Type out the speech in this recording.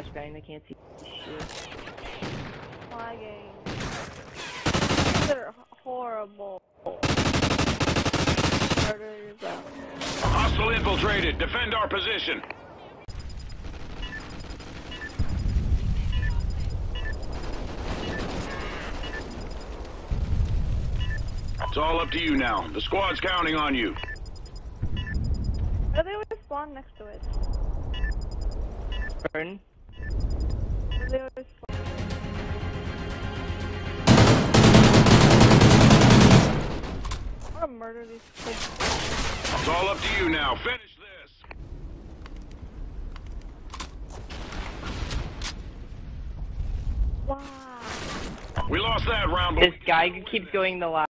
flashbang, they can't see shit. Lagging. They're horrible. Murder them. Hostile infiltrated. Defend our position. It's all up to you now. The squad's counting on you. Oh, they always spawn next to it. Burn. I wanna murder these kids. It's all up to you now. Finish this. Wow. We lost that round, This guy keeps going the last.